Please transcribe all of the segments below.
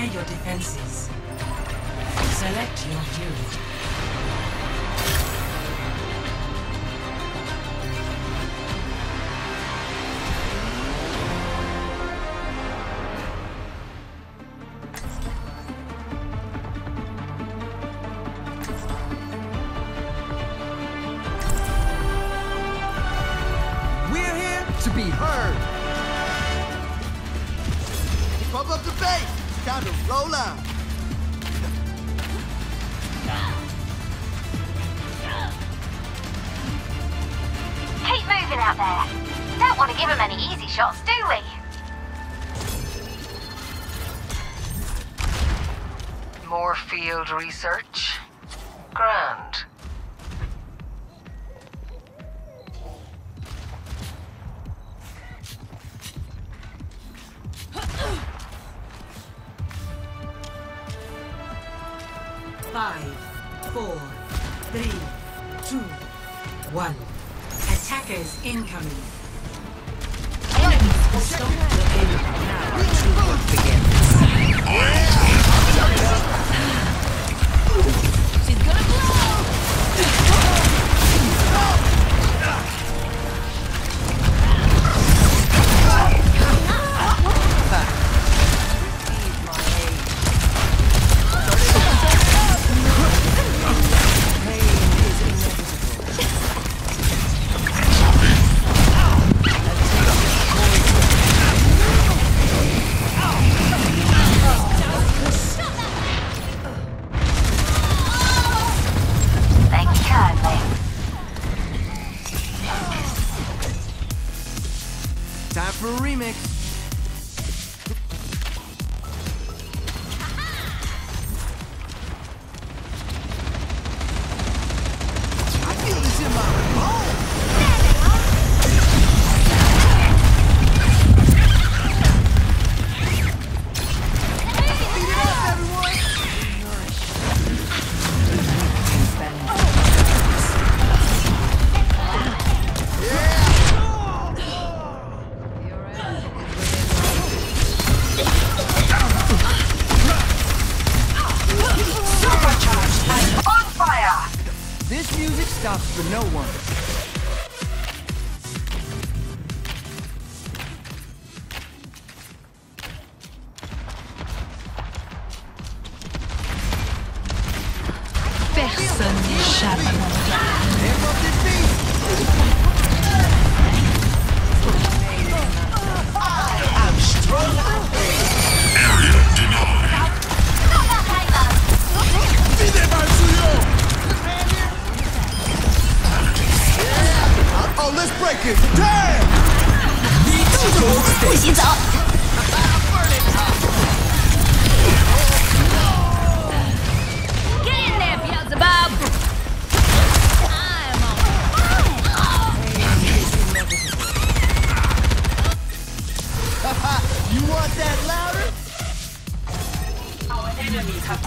Prepare your defenses. Select your hero. We're here to be heard. Pump up the bass. It's time to roll out. Keep moving out there. Don't want to give them any easy shots, do we? More field research? Grand. Five, four, three, two, one. Attackers incoming. Enemies will stop. Now true work begins.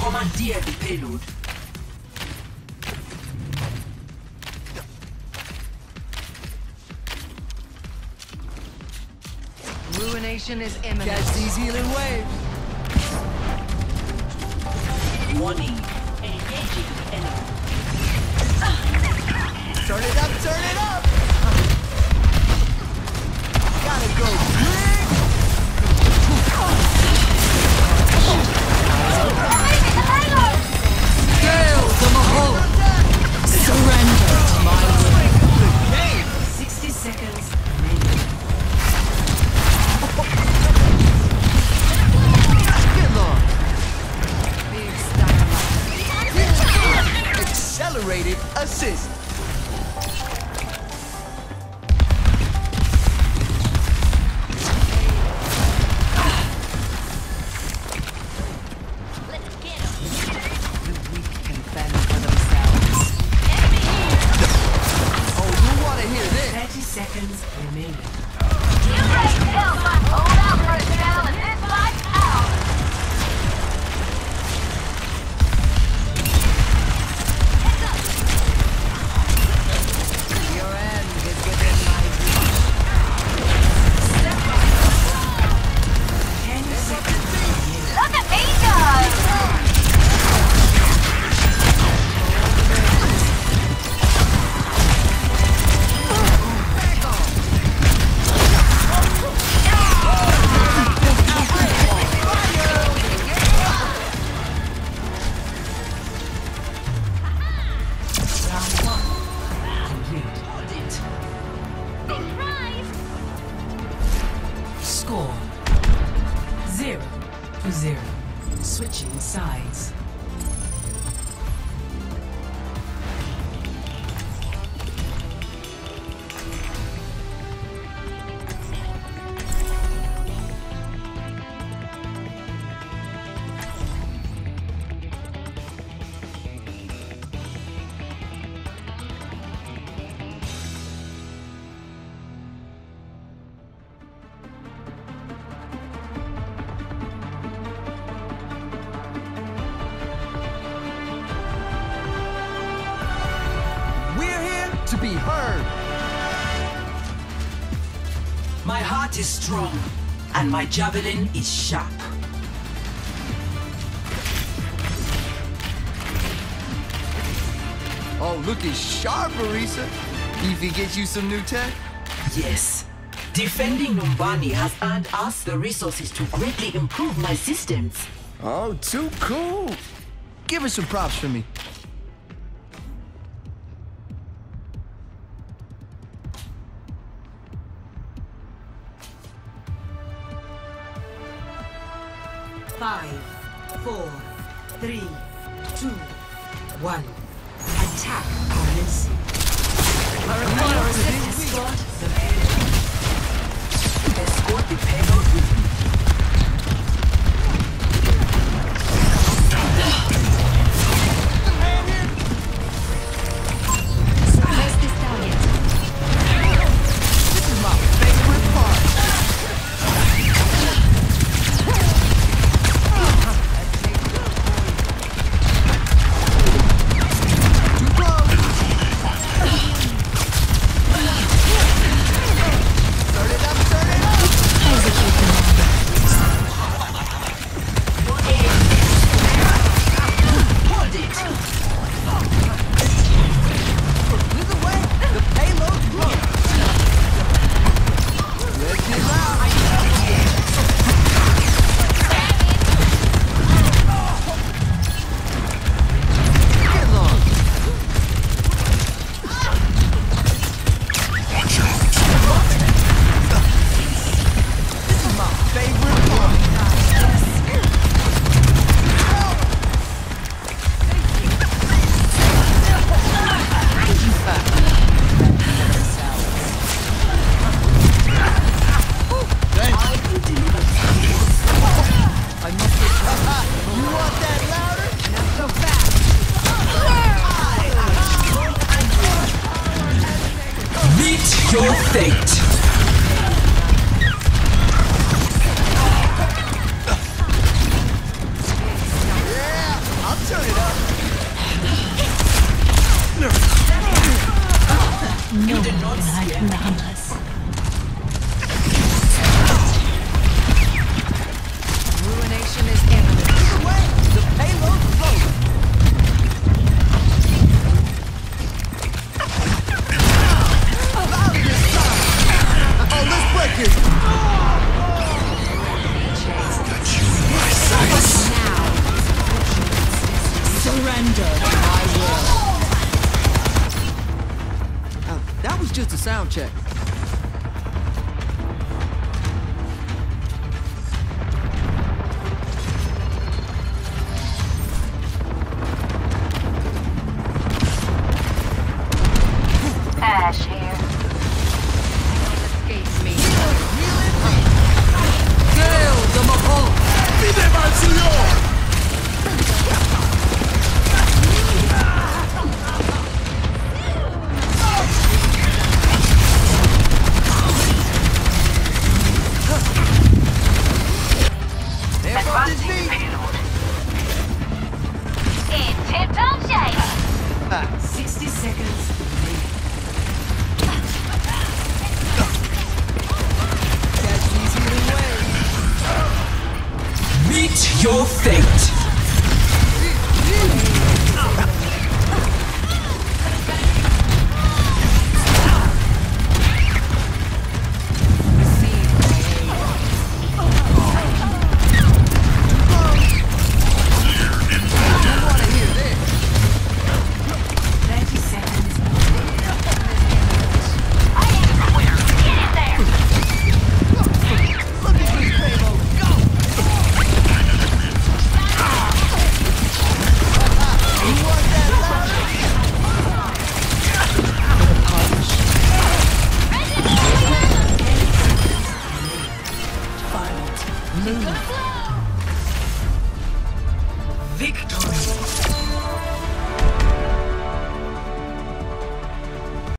Enemies have the payload. Ruination is imminent. Catch these healing waves. Warning. Engaging enemy. Turn it up, turn it up. Gotta go big. Gale Surrender Score zero to zero. Switching sides. Be heard. My heart is strong, and my javelin is sharp. Oh, looking sharp, Orisa. If he gets you some new tech? Yes. Defending Numbani has earned us the resources to greatly improve my systems. Oh, too cool. Give her some props for me. Five, four, three, two, one. Attack, opponents. Escort the payload. Escort the payload with me. Sound check. Catch